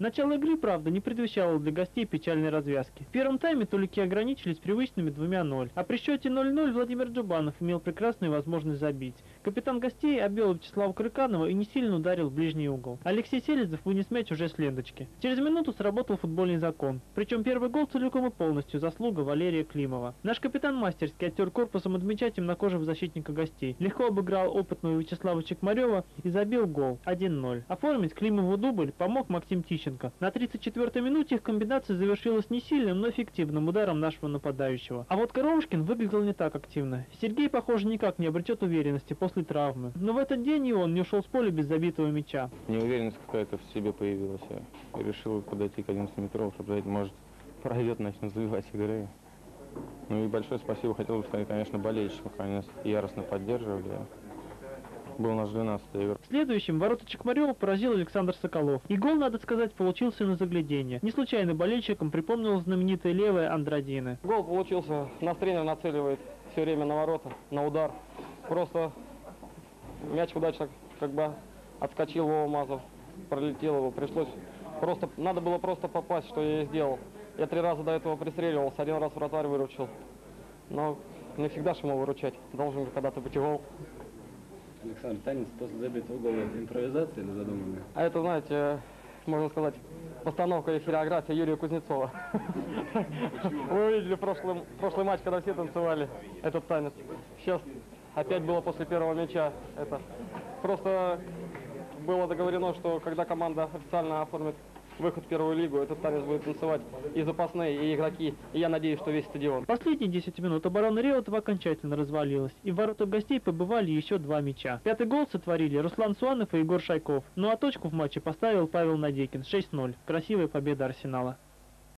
Начало игры, правда, не предвещало для гостей печальной развязки. В первом тайме тулики ограничились привычными двумя 0 а при счете 0-0 Владимир Джубанов имел прекрасную возможность забить. Капитан гостей обвел Вячеслава Крыканова и не сильно ударил в ближний угол. Алексей Селезов вынес мяч уже с ленточки. Через минуту сработал футбольный закон. Причем первый гол целиком и полностью заслуга Валерия Климова. Наш капитан мастерски оттер корпусом отмечать темнокожего защитника гостей. Легко обыграл опытного Вячеслава Чекмарева и забил гол 1-0. Оформить Климову дубль помог Максим Тищенко. На 34-й минуте их комбинация завершилась не сильным, но эффективным ударом нашего нападающего. А вот Коровушкин выглядел не так активно. Сергей, похоже, никак не обретет уверенности после травмы. Но в этот день и он не ушел с поля без забитого мяча. Неуверенность какая-то в себе появилась. Я решил подойти к 11 метров, чтобы может, пройдет, начнет забивать игры. Ну и большое спасибо хотел бы сказать, конечно, болельщикам, нас яростно поддерживали. Был наш 12 игр. Следующим ворота Чекмарева поразил Александр Соколов. И гол, надо сказать, получился на заглядение. Не случайно болельщикам припомнил знаменитая левая Андрадина. Гол получился, нас тренер нацеливает все время на ворота, на удар. Просто мяч удачно как бы отскочил Вова Мазов, пролетел его, пришлось просто, надо было просто попасть, что я и сделал. Я три раза до этого пристреливался, один раз вратарь выручил. Но не всегда же ему выручать, должен когда-то быть и гол. Александр, танец после забитого гола это импровизация или задуманная? А это, знаете, можно сказать, постановка и хореография Юрия Кузнецова. Вы увидели прошлый, прошлый матч, когда все танцевали этот танец. Сейчас опять было после первого мяча. Это просто было договорено, что когда команда официально оформит выход в первую лигу, этот танец будет танцевать и запасные, и игроки. И я надеюсь, что весь стадион. Последние 10 минут оборона Реутова окончательно развалилась, и в воротах гостей побывали еще два мяча. Пятый гол сотворили Руслан Суанов и Егор Шайков. Ну а точку в матче поставил Павел Надекин 6-0. Красивая победа Арсенала.